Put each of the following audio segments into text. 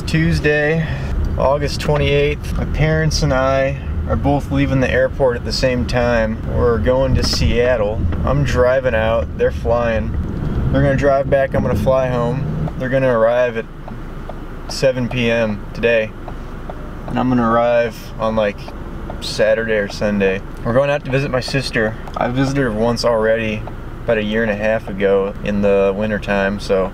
It's Tuesday, August 28th. My parents and I are both leaving the airport at the same time. We're going to Seattle. I'm driving out, they're flying. They're gonna drive back, I'm gonna fly home. They're gonna arrive at 7 p.m. today. And I'm gonna arrive on like Saturday or Sunday. We're going out to visit my sister. I visited her once already, about a year and a half ago in the winter time, so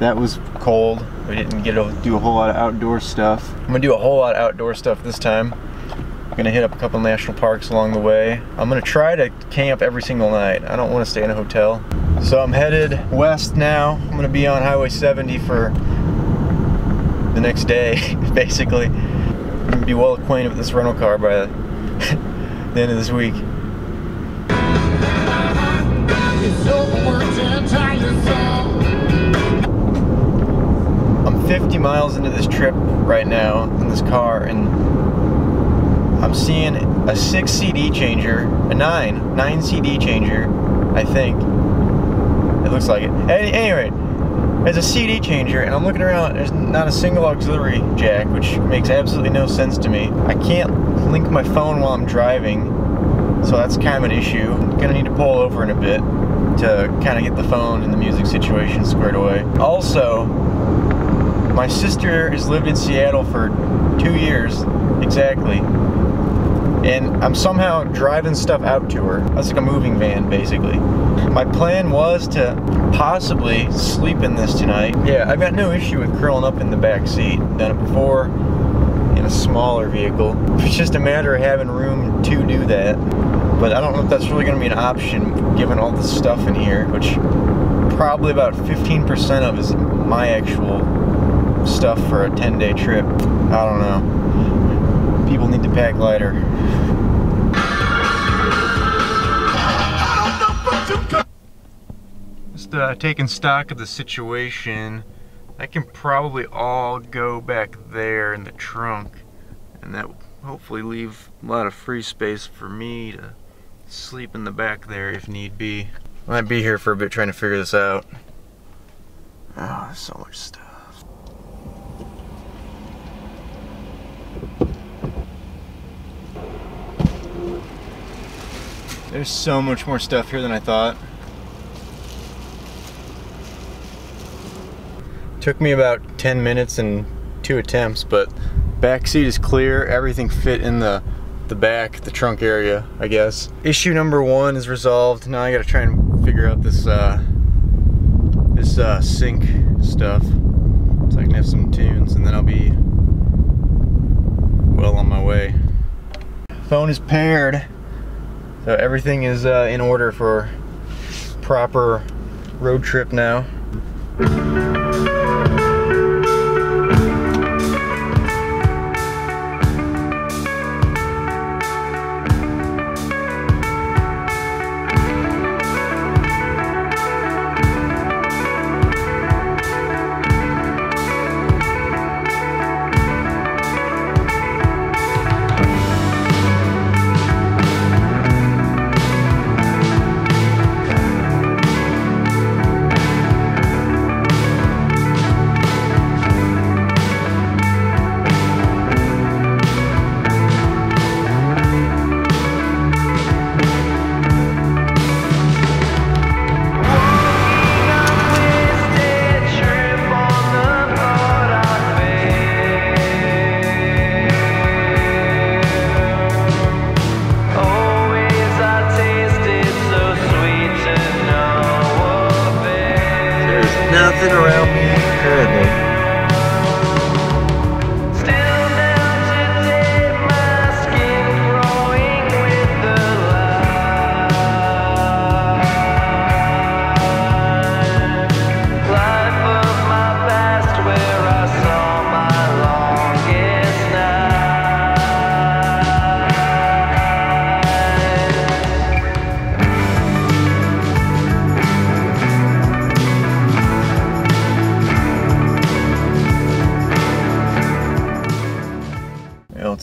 that was cold. We didn't get to do a whole lot of outdoor stuff. I'm gonna do a whole lot of outdoor stuff this time. I'm gonna hit up a couple national parks along the way. I'm gonna try to camp every single night. I don't wanna stay in a hotel. So I'm headed west now. I'm gonna be on Highway 70 for the next day, basically. I'm gonna be well acquainted with this rental car by the end of this week. 50 miles into this trip right now in this car and I'm seeing a six CD changer, a nine, nine CD changer, I think. It looks like it. Any, anyway, there's a CD changer and I'm looking around, there's not a single auxiliary jack, which makes absolutely no sense to me. I can't link my phone while I'm driving, so that's kind of an issue. I'm gonna need to pull over in a bit to kind of get the phone and the music situation squared away. Also, my sister has lived in Seattle for two years exactly. And I'm somehow driving stuff out to her. That's like a moving van, basically. My plan was to possibly sleep in this tonight. Yeah, I've got no issue with curling up in the back seat. Done it before in a smaller vehicle. It's just a matter of having room to do that. But I don't know if that's really going to be an option given all the stuff in here, which probably about 15% of is my actual stuff for a 10 day trip. I don't know. People need to pack lighter. Just uh, taking stock of the situation. I can probably all go back there in the trunk and that will hopefully leave a lot of free space for me to sleep in the back there if need be. I Might be here for a bit trying to figure this out. Oh, so much stuff. There's so much more stuff here than I thought. Took me about 10 minutes and two attempts, but back seat is clear. Everything fit in the the back, the trunk area, I guess. Issue number one is resolved. Now I gotta try and figure out this uh, this uh, sync stuff so I can have some tunes and then I'll be well on my way. Phone is paired. So everything is uh, in order for proper road trip now.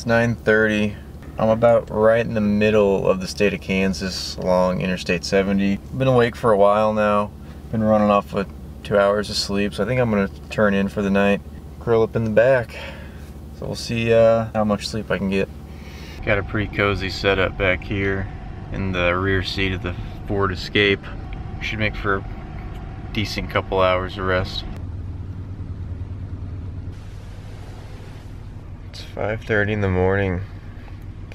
9.30. I'm about right in the middle of the state of Kansas along Interstate 70. Been awake for a while now. Been running off with two hours of sleep, so I think I'm gonna turn in for the night. curl up in the back. So we'll see uh, how much sleep I can get. Got a pretty cozy setup back here in the rear seat of the Ford Escape. Should make for a decent couple hours of rest. It's 5.30 in the morning.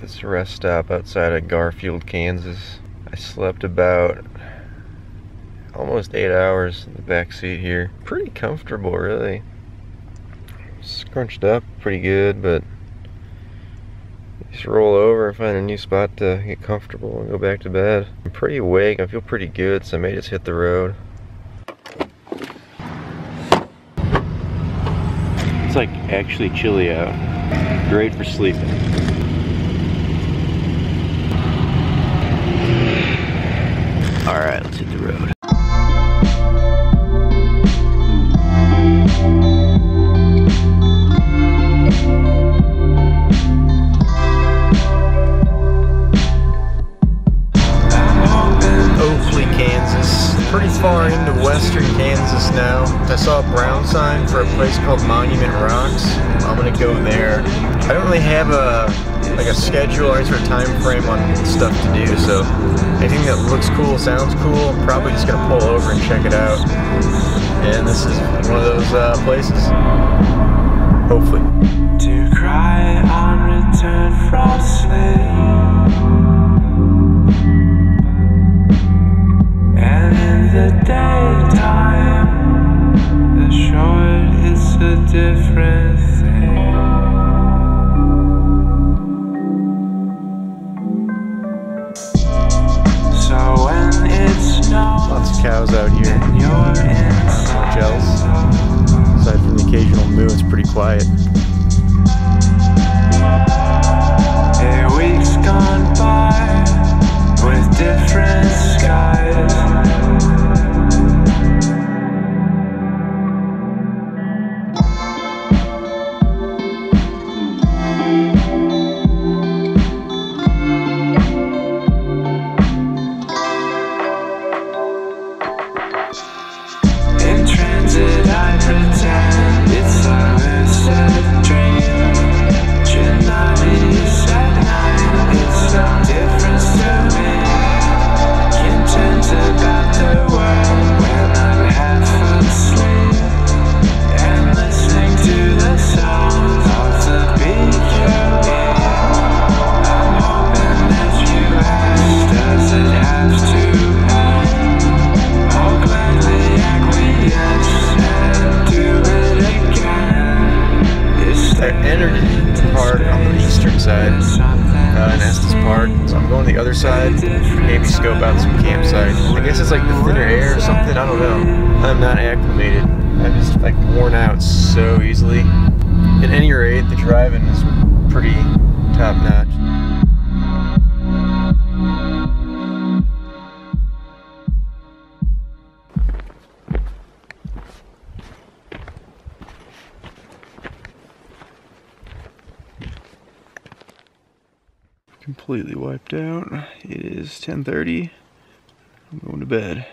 This rest stop outside of Garfield, Kansas. I slept about almost eight hours in the back seat here. Pretty comfortable, really. Scrunched up pretty good, but just roll over and find a new spot to get comfortable and go back to bed. I'm pretty awake, I feel pretty good, so I may just hit the road. It's like actually chilly out. Great for sleeping. Now. I saw a brown sign for a place called Monument Rocks. I'm gonna go there. I don't really have a like a schedule or any sort of time frame on stuff to do, so anything that looks cool, sounds cool, I'm probably just gonna pull over and check it out. And this is one of those uh, places. Hopefully. To cry on return from sleep. The a different thing. So when it snows, Lots of cows out here. in jealous. Aside from the occasional moo, it's pretty quiet. Side, maybe scope out some campsites. I guess it's like the thinner air or something, I don't know. I'm not acclimated. I'm just like worn out so easily. At any rate, the driving is pretty top notch. Completely wiped out. It is 10:30. I'm going to bed.